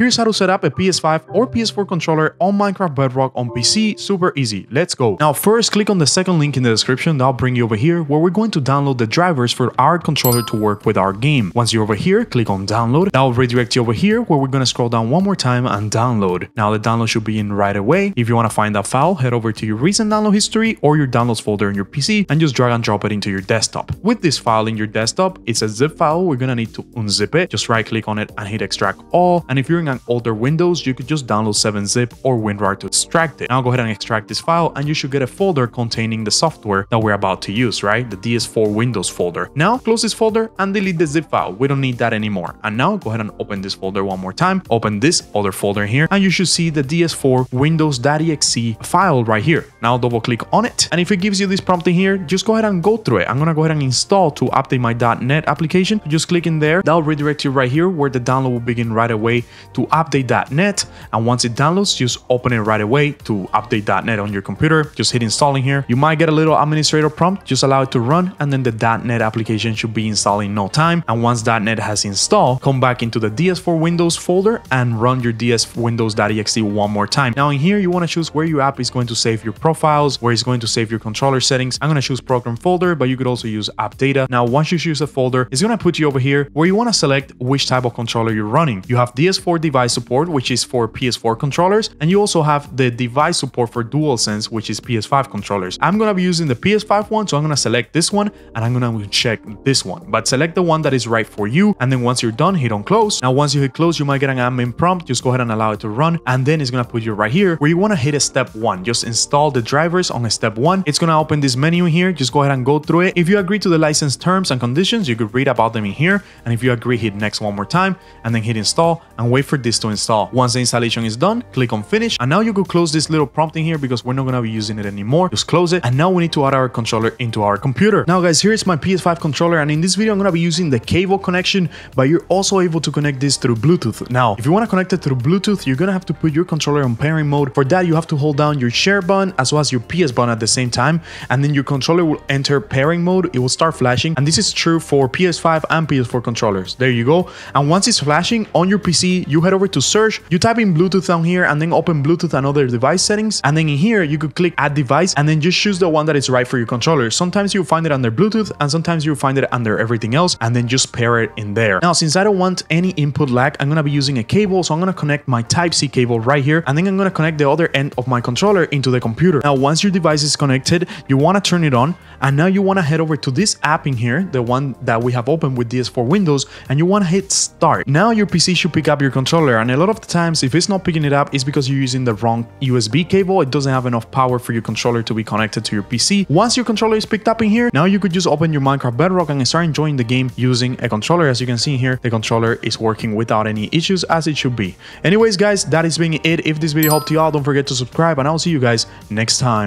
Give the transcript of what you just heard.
Here's how to set up a PS5 or PS4 controller on Minecraft Bedrock on PC, super easy, let's go. Now first click on the second link in the description, that'll bring you over here where we're going to download the drivers for our controller to work with our game. Once you're over here, click on download, that'll redirect you over here where we're going to scroll down one more time and download. Now the download should be in right away. If you want to find that file, head over to your recent download history or your downloads folder in your PC and just drag and drop it into your desktop. With this file in your desktop, it's a zip file, we're going to need to unzip it, just right click on it and hit extract all. And if you're in an older Windows, you could just download 7-zip or WinRAR to extract it. Now go ahead and extract this file and you should get a folder containing the software that we're about to use, right? The DS4 Windows folder. Now close this folder and delete the zip file. We don't need that anymore. And now go ahead and open this folder one more time. Open this other folder here and you should see the DS4 Windows.exe file right here. Now double click on it. And if it gives you this prompt in here, just go ahead and go through it. I'm gonna go ahead and install to update my .NET application. Just click in there. That'll redirect you right here where the download will begin right away to update.NET. And once it downloads, just open it right away to update.NET on your computer. Just hit installing here. You might get a little administrator prompt. Just allow it to run and then the .NET application should be installed in no time. And once .NET has installed, come back into the DS4 Windows folder and run your DS Windows.exe one more time. Now in here, you want to choose where your app is going to save your profiles, where it's going to save your controller settings. I'm going to choose program folder, but you could also use app data. Now, once you choose a folder, it's going to put you over here where you want to select which type of controller you're running. You have DS4 device support, which is for PS4 controllers, and you also have the device support for DualSense, which is PS5 controllers. I'm going to be using the PS5 one, so I'm to select this one and I'm going to check this one, but select the one that is right for you. And then once you're done, hit on close. Now, once you hit close, you might get an admin prompt. Just go ahead and allow it to run. And then it's to put you right here where you want to hit a step one. Just install the drivers on a step one. It's going to open this menu here. Just go ahead and go through it. If you agree to the license terms and conditions, you could read about them in here. And if you agree, hit next one more time and then hit install and wait for this to install. Once the installation is done, click on finish. And now you could close this little prompt in here because we're not going to be using it anymore. Just close it. And now we need to add our controller into our computer. Now guys, here's my PS5 controller. And in this video, I'm going to be using the cable connection, but you're also able to connect this through Bluetooth. Now, if you want to connect it through Bluetooth, you're going to have to put your controller on pairing mode. For that, you have to hold down your share button as well as your PS button at the same time. And then your controller will enter pairing mode. It will start flashing. And this is true for PS5 and PS4 controllers. There you go. And once it's flashing on your PC, you head over to search, you type in Bluetooth down here and then open Bluetooth and other device settings. And then in here, you could click add device and then just choose the one that is right for your controller. Sometimes you'll find it under Bluetooth and sometimes you'll find it under everything else and then just pair it in there. Now, since I don't want any input lag, I'm going to be using a cable. So I'm going to connect my Type-C cable right here and then I'm going to connect the other end of my controller into the computer. Now, once your device is connected, you want to turn it on and now you want to head over to this app in here, the one that we have opened with DS4 Windows and you want to hit start. Now your PC should pick up your controller and a lot of the times if it's not picking it up, it's because you're using the wrong USB cable. It doesn't have enough power for your controller to be connected to your PC. Once your controller is picked up in here, now you could just open your Minecraft Bedrock and start enjoying the game using a controller. As you can see here, the controller is working without any issues as it should be. Anyways guys, that is being it. If this video helped you out, don't forget to subscribe and I'll see you guys next time.